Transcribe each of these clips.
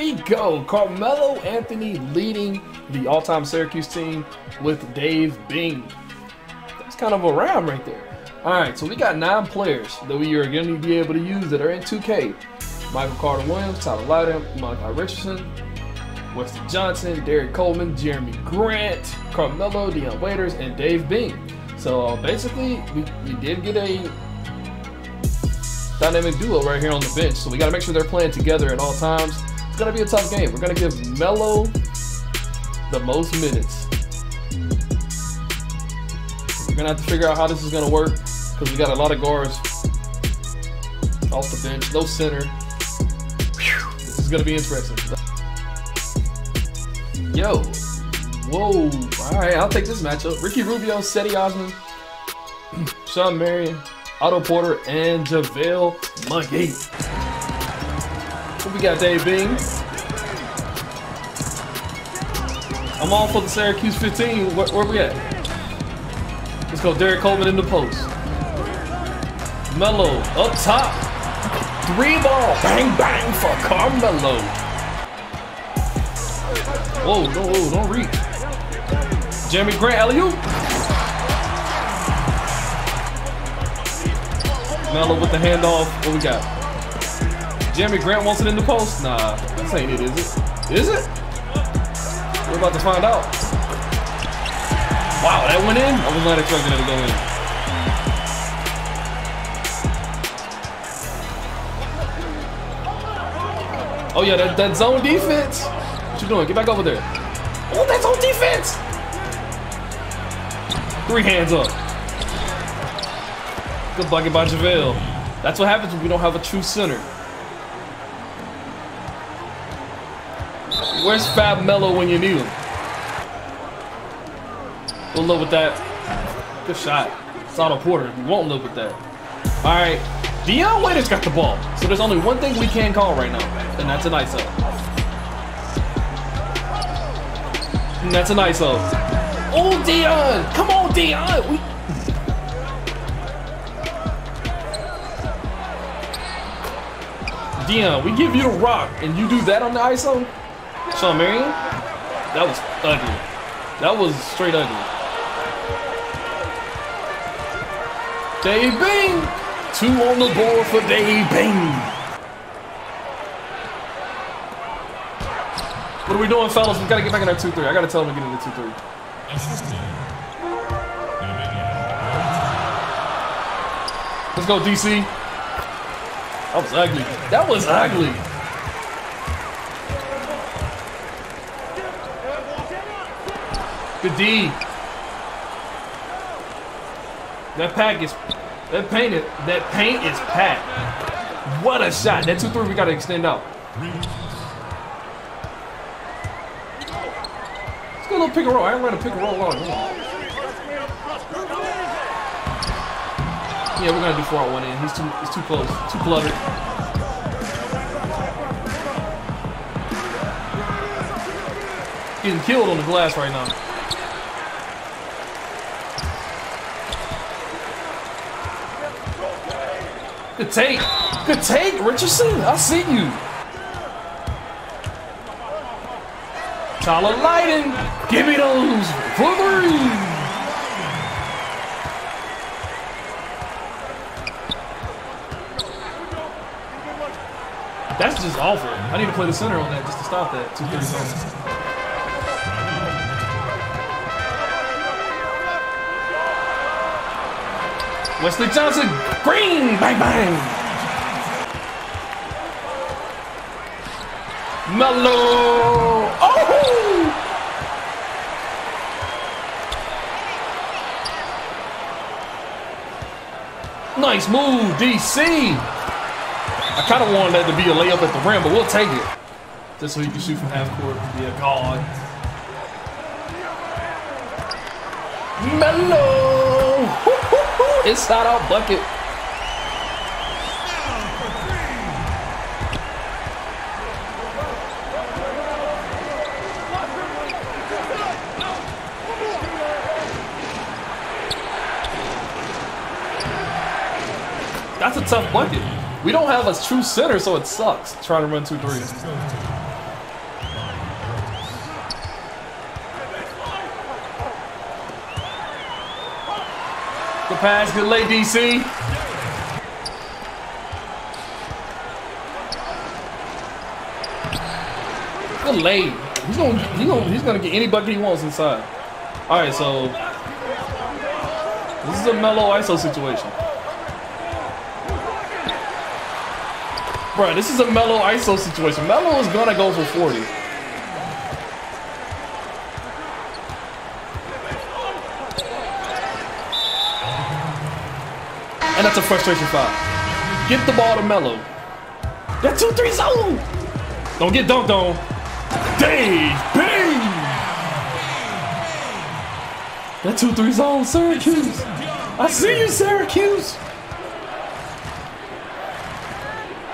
we go. Carmelo Anthony leading the all-time Syracuse team with Dave Bing. That's kind of a round right there. All right, so we got nine players that we are going to be able to use that are in 2K. Michael Carter Williams, Tyler Lydon, Malachi Richardson, Wesley Johnson, Derrick Coleman, Jeremy Grant, Carmelo, Dion Waiters, and Dave Bing. So uh, basically, we, we did get a dynamic duo right here on the bench. So we got to make sure they're playing together at all times. To be a tough game. We're to give Melo the most minutes. We're to have to figure out how this is to work because we got a lot of guards off the bench. No center. This is to be interesting. Yo. Whoa. All right, I'll take this matchup. Ricky Rubio, Cedi Osman, Shawn Marion, Otto Porter, and JaVale McGee. We got, Dave Bing? I'm all for the Syracuse 15. Where, where we at? Let's go, Derrick Coleman in the post. Melo up top. Three ball. Bang, bang for Carmelo. Whoa, no, whoa, don't reach. Jeremy Grant, alley-oop. Melo with the handoff. What we got? Jeremy Grant wants it in the post? Nah, this ain't it, is it? Is it? We're about to find out. Wow, that went in? I was not expecting it to go in. Oh yeah, that, that zone defense. What you doing? Get back over there. Oh, that's on defense. Three hands up. Good bucket by JaVale. That's what happens when we don't have a true center. Where's Fab Melo when you need him? We'll live with that. Good shot. Otto Porter. We won't live with that. All right. Dion Waiters got the ball. So there's only one thing we can call right now, and that's an ISO. And that's an ISO. Oh, Dion! Come on, Dion! We... Dion, we give you the rock, and you do that on the ISO? Shawn Marion? That was ugly. That was straight ugly. Dave Bing! Two on the board for Dave Bing. What are we doing, fellas? We gotta get back in our 2-3. I gotta tell them to get in the 2-3. Let's go, DC. That was ugly. That was ugly. Good D. That pack is that paint is that paint is packed. What a shot. That 2-3 we gotta extend out. Let's go a little pick and roll. I ain't run a pick and roll long. Yeah, we're gonna do four on one in. He's too he's too close. Too cluttered. Getting killed on the glass right now. Good take. Good take, Richardson. I see you. Tyler Lydon. Give me those for three. That's just awful. I need to play the center on that just to stop that. 2 3 Wesley Johnson, green, bang bang. Melo, oh! Nice move, DC. I kind of wanted that to be a layup at the rim, but we'll take it. Just so he can shoot from half court and be a god. Melo! Inside out bucket. That's a tough bucket. We don't have a true center, so it sucks trying to run two threes. Pass, good late DC. Good late. He's gonna, he's gonna, he's gonna get any bucket he wants inside. All right, so this is a Melo ISO situation. Bro, this is a Melo ISO situation. Melo is gonna go for 40. And that's a frustration foul. Get the ball to Melo. That 2-3 zone! Don't get dunked on. Dave Bing! That 2-3 zone, Syracuse. I see you, Syracuse.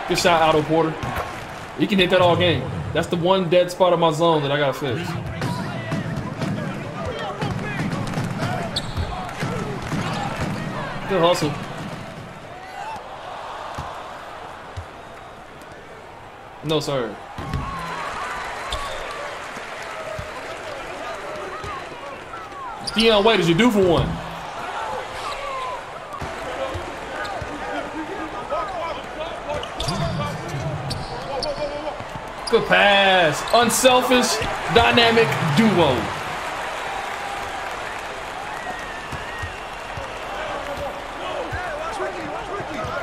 Good shot, Otto Porter. You can hit that all game. That's the one dead spot of my zone that I gotta fix. Good hustle. No, sir. Dion Wait, did you do for one? Good pass. Unselfish, dynamic duo.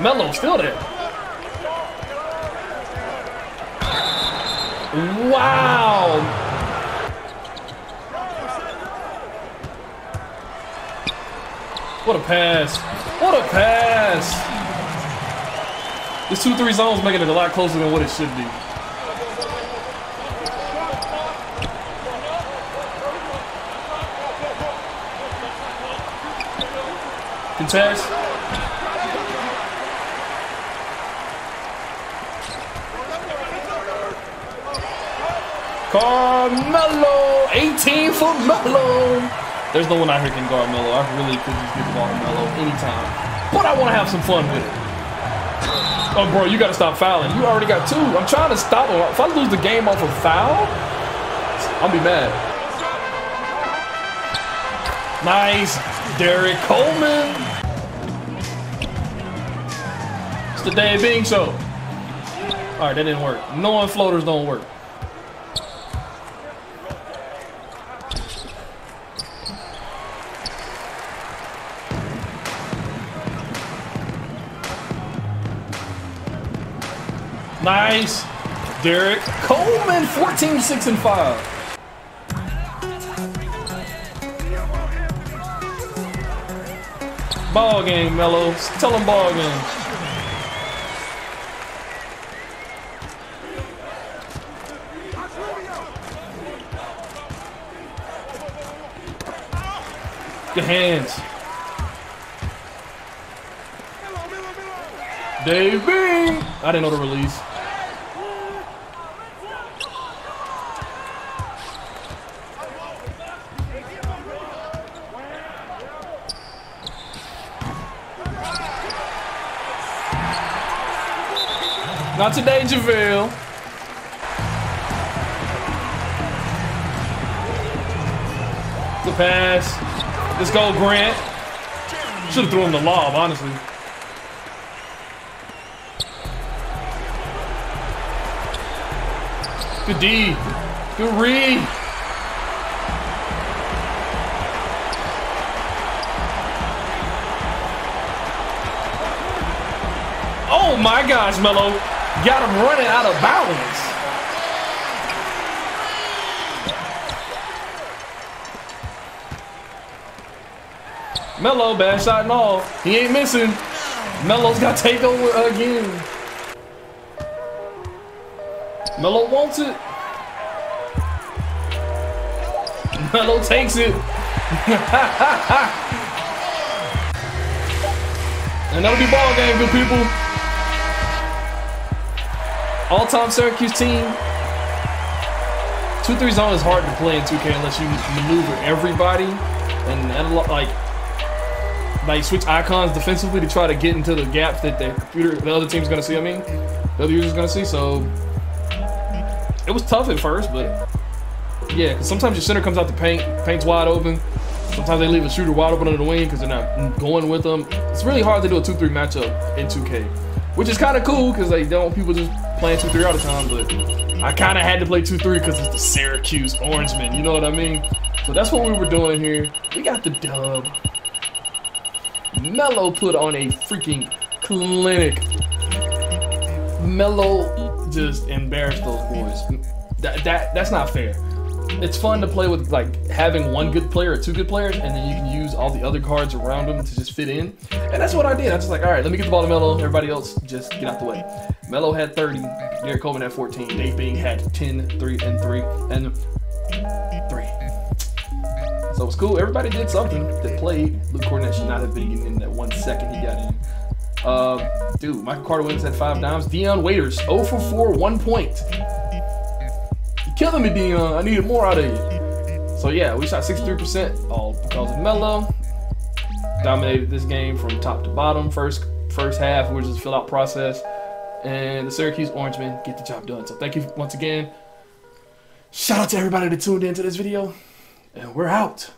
Melo still there. Wow. What a pass. What a pass. This 2-3 zone is making it a lot closer than what it should be. Contest. Carmelo, 18 for Melo. There's no one out here can guard Melo. I really could just get the ball to Melo anytime. But I want to have some fun with it. Oh, bro, you got to stop fouling. You already got two. I'm trying to stop him. If I lose the game off a foul, I'll be mad. Nice. Derrick Coleman. It's the Dave Bing so. All right, that didn't work. Knowing floaters don't work. Nice. Derrick Coleman, 14, 6, and 5. Ball game, Melo. Tell them ball game. Good hands. Dave Bing. I didn't know the release. Not today, JaVale. The pass. Let's go, Grant. Should have thrown the lob, honestly. Good D. Good read. Oh my gosh, Melo. Got him running out of bounds. Melo, bad shot and all. He ain't missing. Melo's got to take over again. Melo wants it. Melo takes it. and that'll be ball game, good people. All-time Syracuse team. 2-3 zone is hard to play in 2K unless you maneuver everybody and, like like switch icons defensively to try to get into the gaps that the computer the other team's gonna see. I mean, the other user's gonna see. So it was tough at first, but yeah, because sometimes your center comes out the paint, paint's wide open. Sometimes they leave a shooter wide open under the wing because they're not going with them. It's really hard to do a 2-3 matchup in 2K, which is kind of cool because they don't people just playing 2-3 all the time, but I kind of had to play 2-3 because it's the Syracuse Orange Orangemen, you know what I mean? So that's what we were doing here. We got the dub. Melo put on a freaking clinic. Melo just embarrassed those boys. That, that That's not fair it's fun to play with like having one good player or two good players, and then you can use all the other cards around them to just fit in. And that's what I did. I was like, all right, let me get the ball to Melo. Everybody else, just get out the way. Melo had 30. Derrick Coleman had 14. Dave Bing had 10, 3, and 3, and 3. So it was cool. Everybody did something that played. Luke Kornet should not have been getting in that one second he got in. Uh, dude, Michael Carter Williams had five dimes. Dion Waiters, 0 for 4, one point killing me, Dion. I needed more out of you. So yeah, we shot 63% all because of Melo. Dominated this game from top to bottom. First first half, we just fill out process. And the Syracuse Orange Orangemen get the job done. So thank you once again. Shout out to everybody that tuned into this video. And we're out.